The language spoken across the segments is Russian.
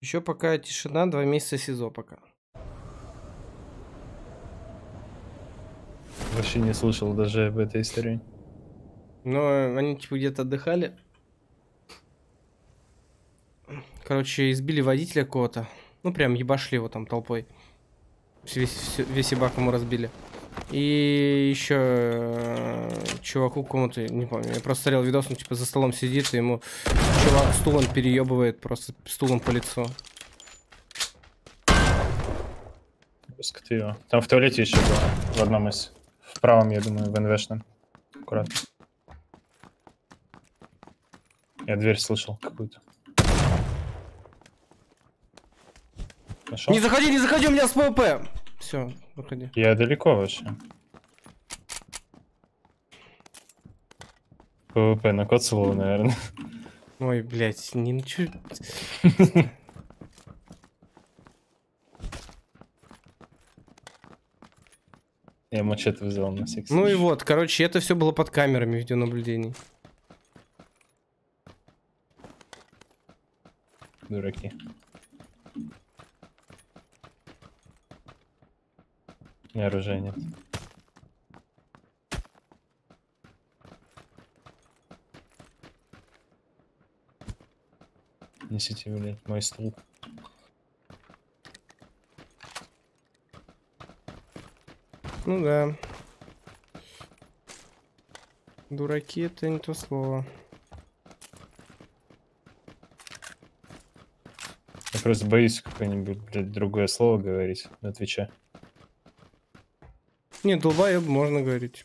Еще пока тишина, два месяца СИЗО пока. Вообще не слышал даже об этой истории. Но они типа где-то отдыхали. Короче, избили водителя кого-то. Ну, прям ебашли его там толпой. Весь, весь ебак ему разбили. И еще э, чуваку кому-то, не помню, я просто смотрел видос, он типа за столом сидит, и ему чувак стулом переебывает просто стулом по лицу. Там в туалете еще было. В одном из. В правом, я думаю, в НВшном. Аккуратно. Я дверь слышал какую-то. Нашел? Не заходи, не заходи, у меня с ПВП! Все, выходи. Я далеко вообще. ПВП накоцало, наверное. Ой, блядь, не ничего. Я мачете взял на всякий Ну и вот, короче, это все было под камерами видеонаблюдений. Дураки. И оружия нет. Несите, блядь, мой стул. Ну да. Дураки это не то слово. Я просто боюсь какое-нибудь, другое слово говорить на Твиче. Не, долбоеб можно говорить.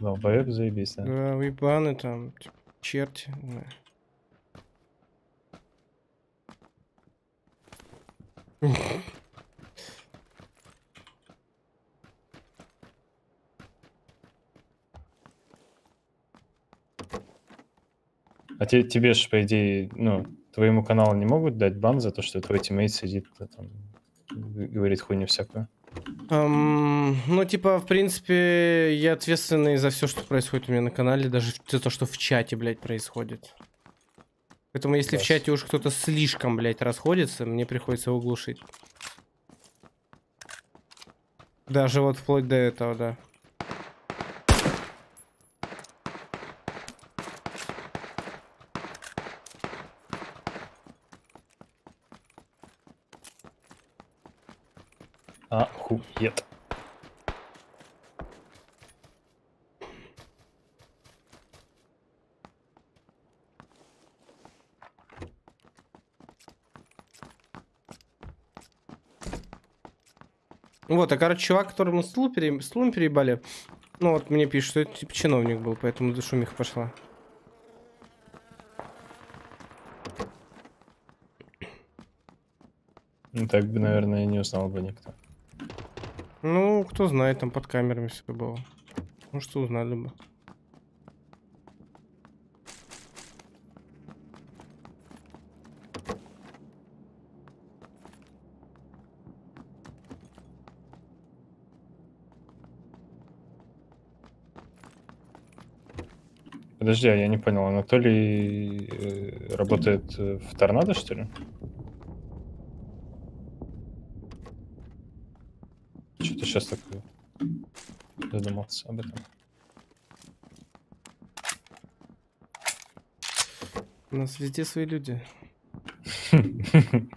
Долбоеб заебись, да? Да, уебаны там, типа, черти. А те- тебе же, по идее, ну, твоему каналу не могут дать бан за то, что твой тиммейт сидит, там, говорит хуйню всякую. Ам, ну, типа, в принципе, я ответственный за все, что происходит у меня на канале, даже за то, что в чате, блядь, происходит. Поэтому, если в Класс. чате уж кто-то слишком, блядь, расходится, мне приходится его глушить. Даже вот вплоть до этого, да. Охует. Вот, а короче, чувак, которому стул, пере... стулом переебали, ну вот мне пишут, что это типа чиновник был, поэтому шумиха пошла. Ну, так бы, наверное, не узнал бы никто. Ну, кто знает, там под камерами все было. Что узнали бы. Подожди, а я не понял, Анатолий э, работает э, в Торнадо, что ли? Что-то сейчас так задумался об этом. У нас везде свои люди.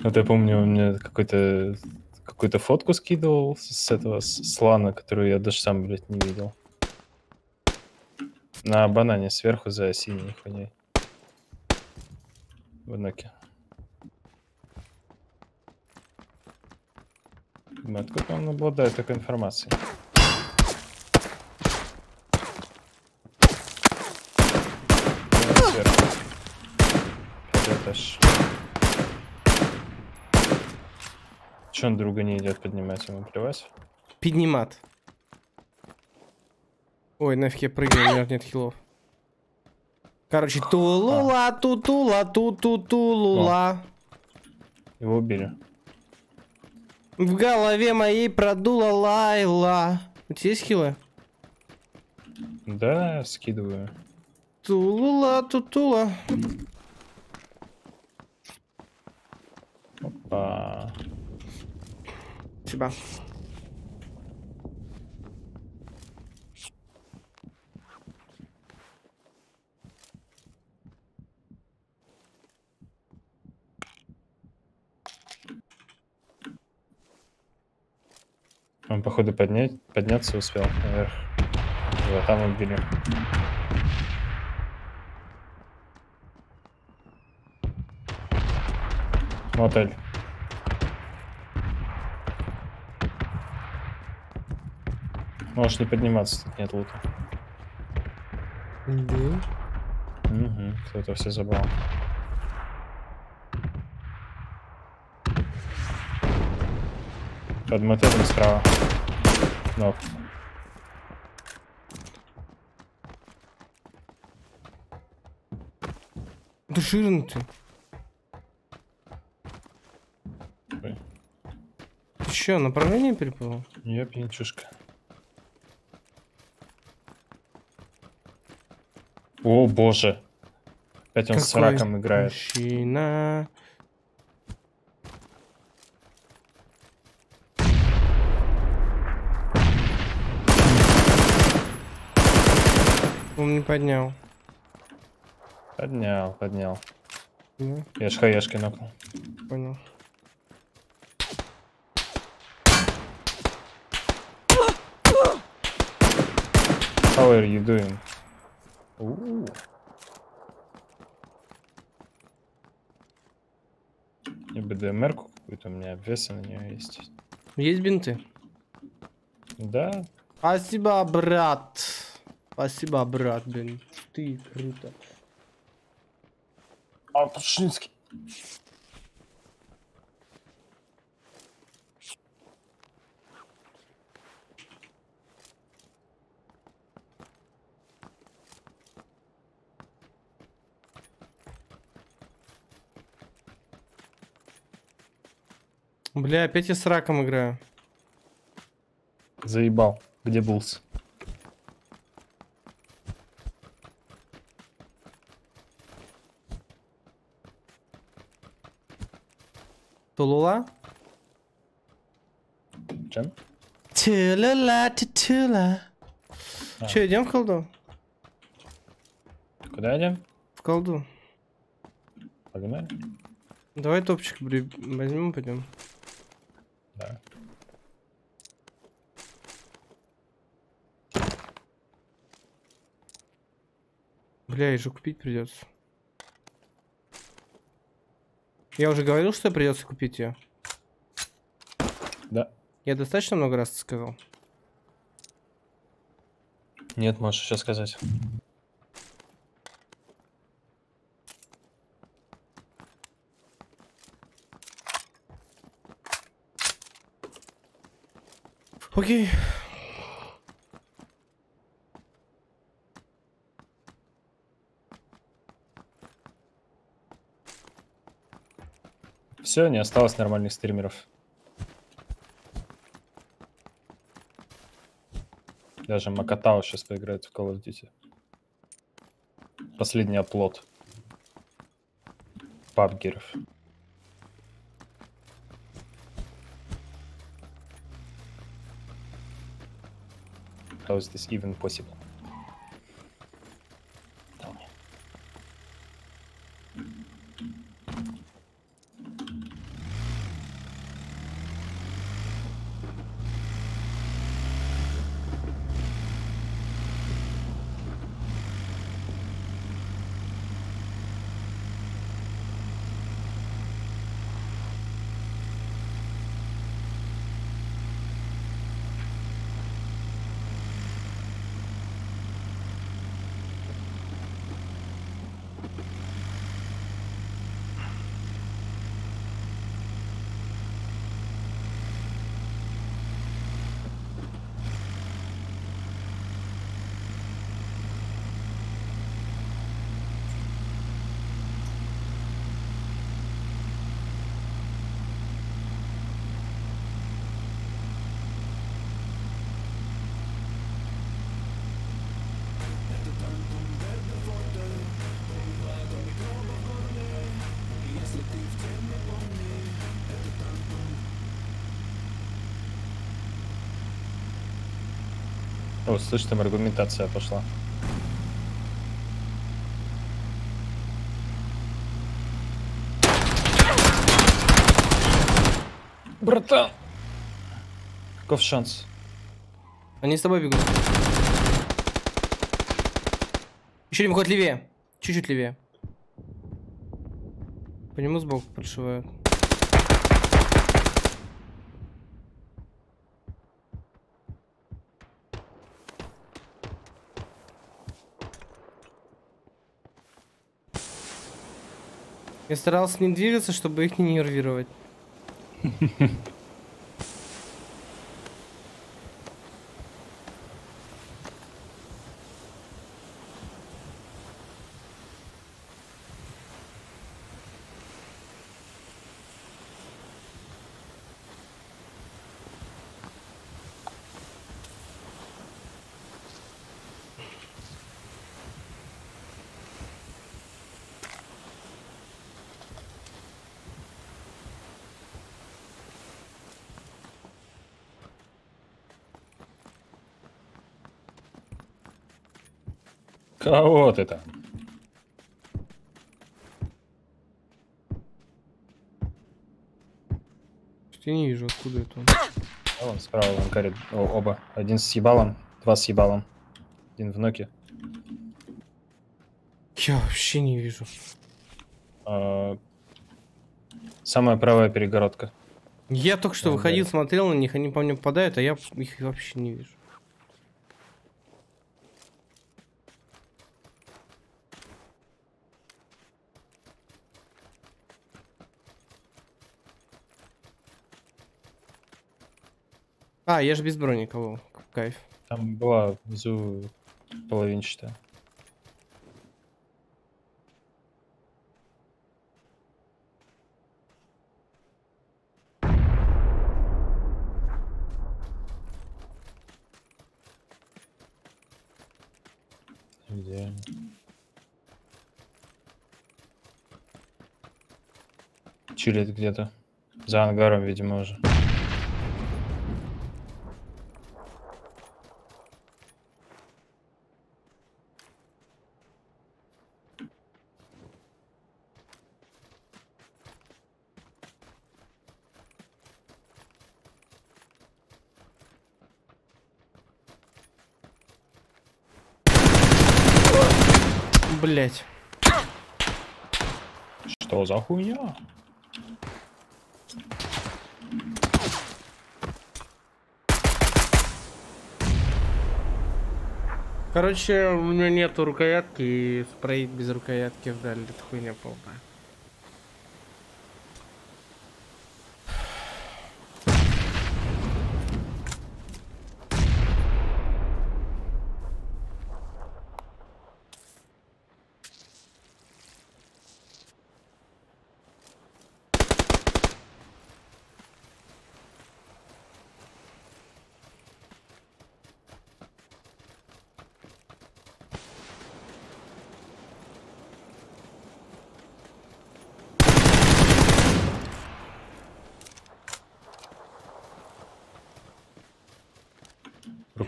Вот я помню, он мне какой-то какую-то фотку скидывал с этого слана, которую я даже сам, блядь, не видел. На банане сверху за синей хуйней. В ноке. Думаю, Откуда он обладает такой информацией? Ну, сверху. Хотя это ж- Че он друга не идет поднимать, ему плевать? Поднимат. Ой, нафиг я прыгаю, у меня нет хилов. Короче, тулула, тутула, ту-ту-тулула. Его убили. В голове моей продула лайла. У тебя есть хилы? Да, скидываю. Тулула, тутула. Опа. Спасибо. Он, походу, поднять, подняться успел наверх. Его там убили. Мотель. Можешь не подниматься, тут нет лута. Угу, кто-то все забрал. Мотелем справа. Ног. Да жирный ты. Ой, Ты чё, направление перепутал? Я пьянчушка. О боже. Опять он с Какой раком играет. Мужчина. Он не поднял. Поднял, поднял. Да, Я ж хаешки нокнул. понял. How are you doing? У. И БДМР-ку какую-то у меня обвесы на нее есть. Есть бинты? Да, Спасибо, брат. Спасибо, брат, блин. Ты круто. А. Бля, опять я с раком играю. Заебал. Где Булс? Тулула? Чем? Тулула, тутула. А. Че, идем в колду? Куда идем? В колду. Погнали? Давай топчик бри- возьмем, пойдем. Да. Бля, и же купить придется. Я уже говорил, что придется купить ее. Да. Я достаточно много раз сказал. Нет, можешь еще сказать. Окей. Все, не осталось нормальных стримеров. Даже Макатау сейчас поиграет в Call of Duty. Последний оплот. Пабгеров. How is this even possible? О, слышь, там аргументация пошла. Братан! Каков шанс? Они с тобой бегут. Еще один выходит левее. Чуть-чуть левее. По нему сбоку подшивают. Я старался не двигаться, чтобы их не нервировать. Кого ты там? Я не вижу, откуда это он. А вон справа, вон горит. О, оба. Один с ебалом, два с ебалом. Один в ноке. Я вообще не вижу. А, Самая правая перегородка. Я только что Да, выходил, да. смотрел на них, они по мне попадают, а я их вообще не вижу. А, я же без брони кого. Кайф. Там была внизу половинчатая. Где? Чилит где-то. За ангаром, видимо, уже. Блять. Что за хуйня? Короче, у меня нету рукоятки, и спрей без рукоятки вдали. Это хуйня полная.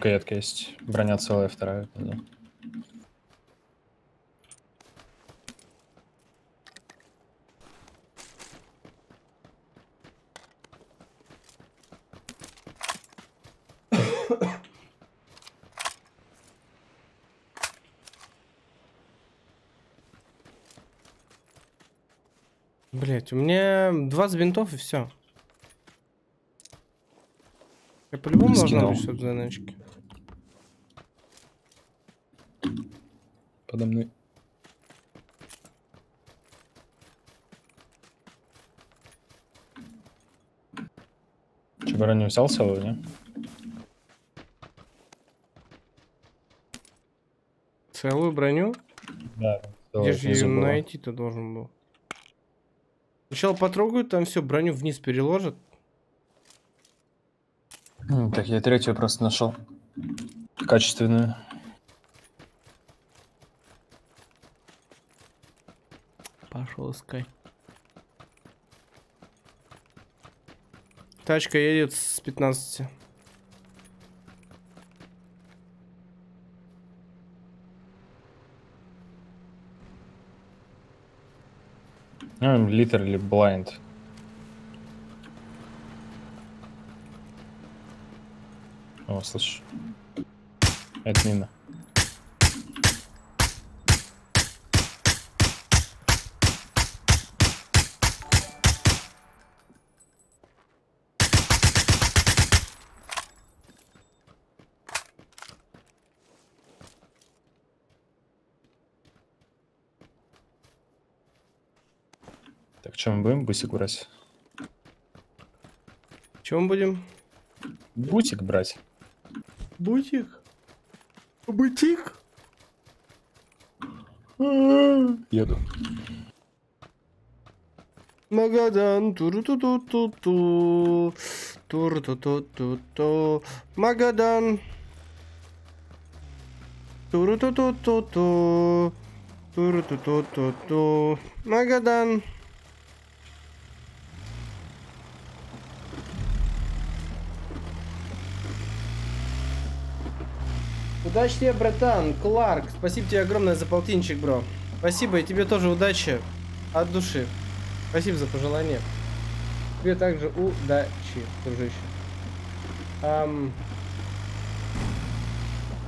Рукоятка есть. Броня целая, вторая. да. Блять, у меня 20 бинтов и все. Я по-любому должна быть что-то заначки. Подо мной. Че, броню взял целую, не? Целую броню? Да. Где же ее найти-то должен был? Сначала потрогают, там все, броню вниз переложат. Так, я третью просто нашел. Качественную. Пошел искать. Тачка едет с 15. Ну, I'm literally blind. О, слышишь? Это мина. Будем бусик брать? Чем будем? Бутик брать. Бутик. Бутик. Еду. Магадан, туру-ту-ту-ту-ту, туру-ту-ту-ту-ту, Магадан. Туру-ту-ту-ту-ту, туру-ту-ту-ту-ту, Магадан. Удачи тебе, братан, Кларк. Спасибо тебе огромное за полтинчик, бро. Спасибо, и тебе тоже удачи от души. Спасибо за пожелание. Тебе также удачи, дружище. Ам...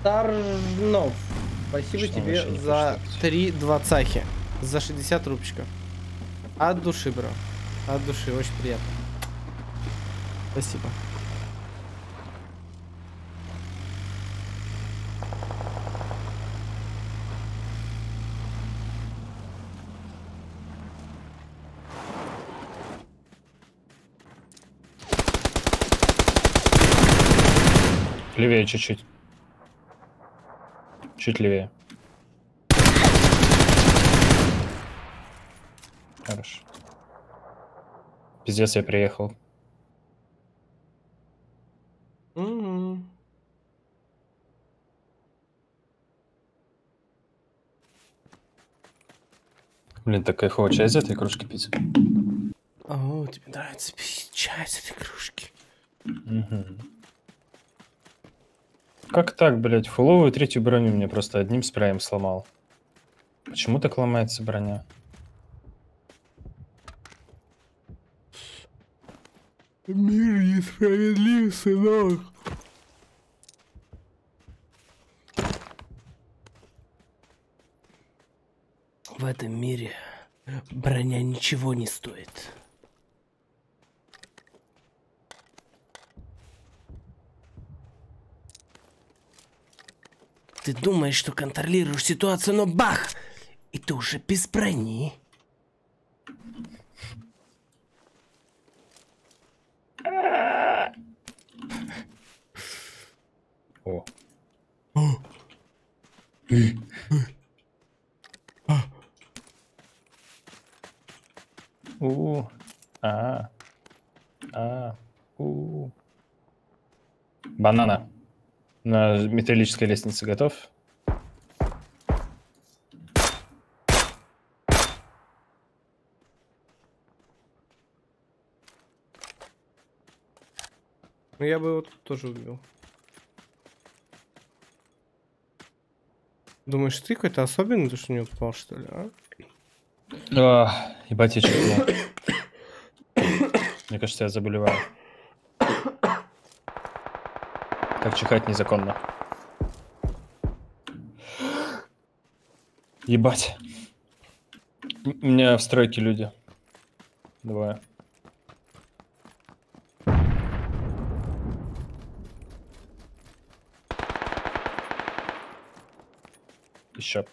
Тарнов. Спасибо Что, тебе за три двадцахи. За 60 рубчиков. От души, бро. От души, очень приятно. Спасибо. Левее чуть-чуть. Чуть левее. Хорошо. Пиздец, я приехал. Мгм. Блин, так кайфово чай из этой кружки пить. О, тебе нравится пить чай с этой кружки. Мгм. Как так, блядь? Фуловую третью броню мне просто одним спреем сломал. Почему так ломается броня? Мир несправедлив, сынок. В этом мире броня ничего не стоит. Ты думаешь, что контролируешь ситуацию, но бах! И ты уже без брони. О. У. А. А. У. Банана. На металлической лестнице готов? Ну я бы его тут тоже убил. Думаешь, ты какой-то особенный, то что не упал, что ли, а? А, ебать, я. Мне кажется, я заболеваю. Как чихать незаконно. Ебать. У меня в стройке люди. Двое. Еще.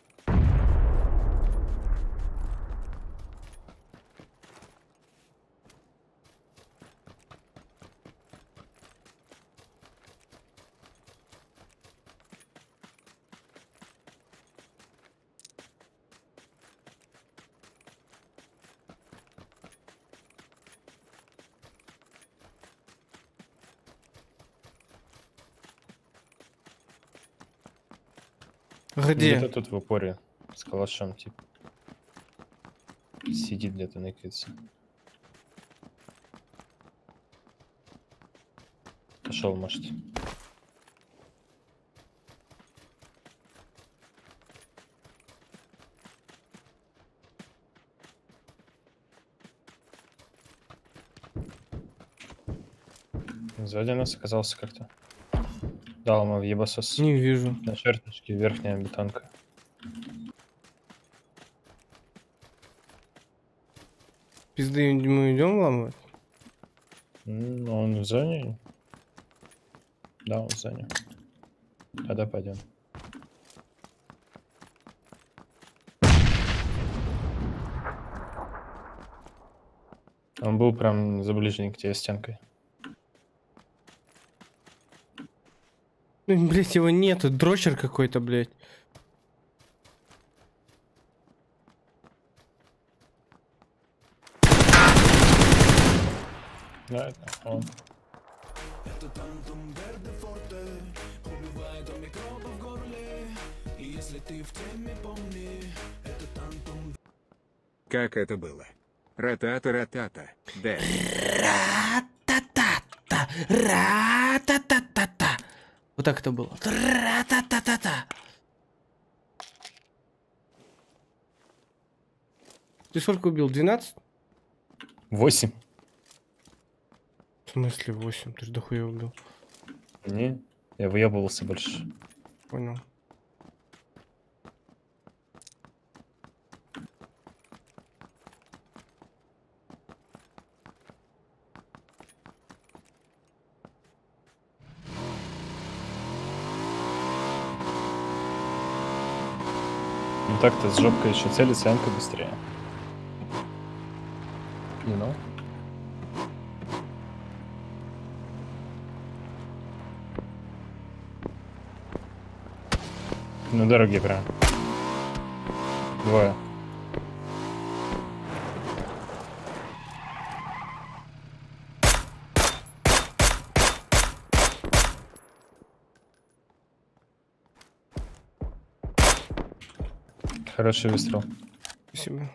Где? Где-то тут в упоре. С калашом, типа. Сидит где-то, накидывается. Пошел, может. Сзади нас оказался как-то. Дал ему в ебасос. Не вижу. На черточке верхняя бетонка. Пизды мы идем ламывать? М, Ну, он в зоне. Да, он в зоне. Тогда пойдем. Он был прям за ближней к тебе стенкой. Блять, его нету. Дрочер какой-то, блядь. Да, это он. Как это было? Ратата-ратата. Да. Ра-та-та-та, ра-та-та-та-та. Вот так это было. Ра-та-та-та-та. Ты сколько убил? 12? Восемь. В смысле 8? Ты же дохуя убил. Не, я выебывался больше. Понял. Так-то с жопкой еще целится, Энка быстрее. You know? На дороге прям. Двое. Хороший выстрел. Спасибо.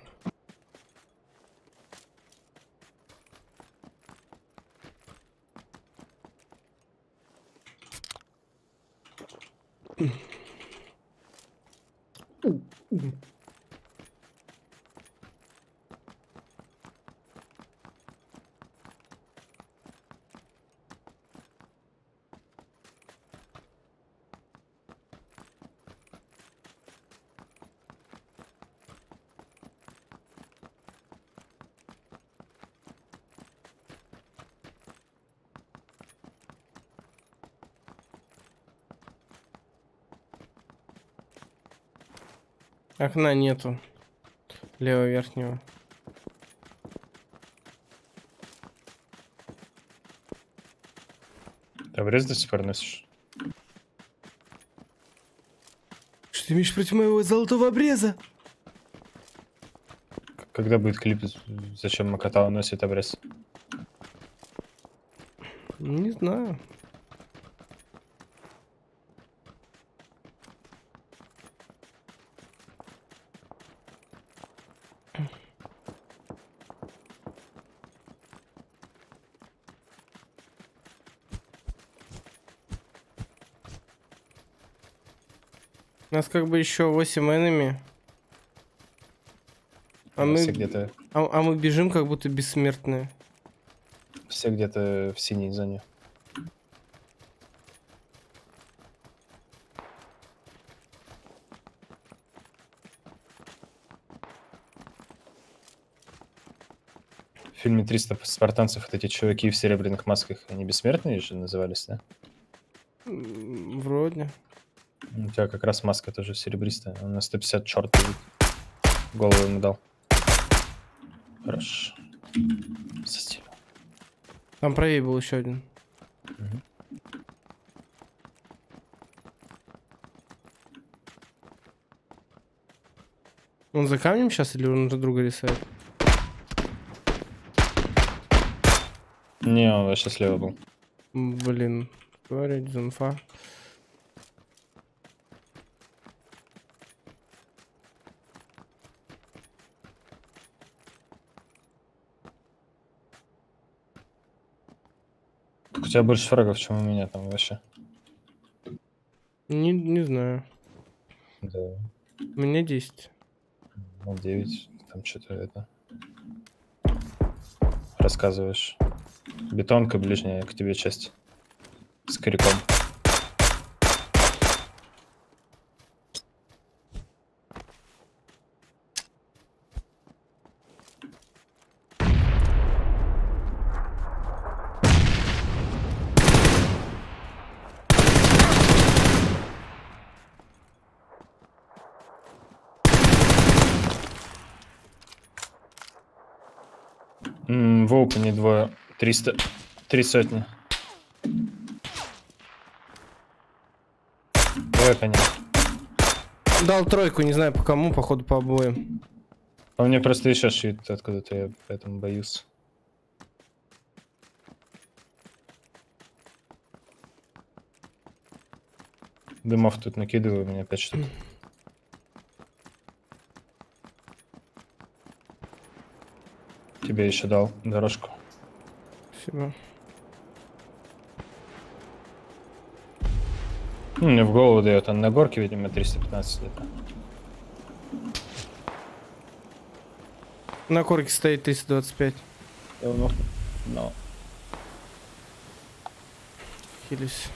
Окна нету. Лево верхнего. Ты обрез до сих пор носишь? Что ты имеешь против моего золотого обреза? Когда будет клип, зачем Макатава носит обрез? Не знаю. У нас как бы еще 8 энеми. А мы, где-то а, а мы бежим как будто бессмертные. все где-то в синей зоне. В фильме «300 спартанцев» вот эти чуваки в серебряных масках, они бессмертные же назывались, да? Вроде. У тебя как раз маска тоже серебристая. Он на 150 черт. Голову ему дал. Хорош. Со стилем. Там правее был еще один. Мгм. Он за камнем сейчас или он уже друга рисует? Не, он вообще слева был. Блин, говорить, зумфа. Тебя больше фрагов, чем у меня там вообще. Не, не знаю. Да. У меня 10. Ну, 9. Там что-то это... Рассказываешь. Бетонка ближняя к тебе часть. С коряком. В опене двое. 300. Три сотни. Давай по ним. Дал тройку, не знаю по кому, походу по обоим. А мне просто еще шьют откуда-то, я поэтому боюсь. Дымов тут накидываю, у меня 5 штук. Тебе еще дал дорожку. Спасибо. Ну, мне в голову дает, он на горке, видимо, 315 где-то. На корке стоит 325. Давно. Но. Хились.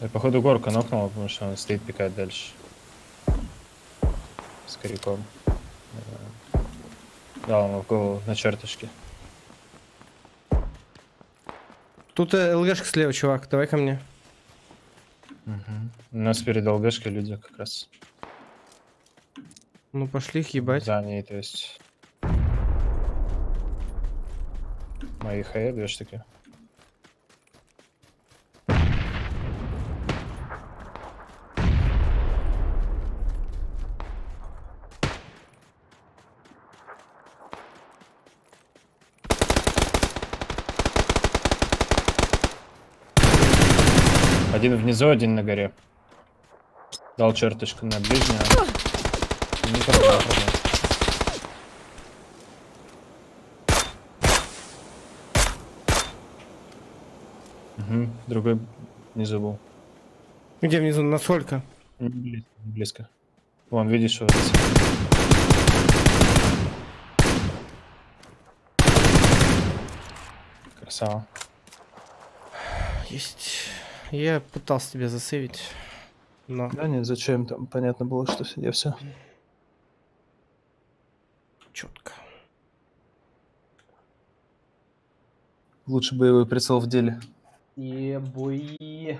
Я, походу, горку нокнул, потому что он стоит пикать дальше. С коряком. В голову на чертышке. Тут э, ЛГшка слева, чувак. Давай ко мне. У нас перед ЛГшкой люди как раз. Ну пошли их ебать. За ней, то есть. Мои хае две штуки. Один внизу, один на горе. Дал черточку на ближнего. Не. Угу, другой внизу был. Где внизу? Насколько? Не близко, не близко. Вон, видишь, вот. Красава. Есть. Я пытался тебя засейвить. Но Да нет, зачем там? Понятно было, что я все. четко. Лучше боевой прицел в деле. Ебой.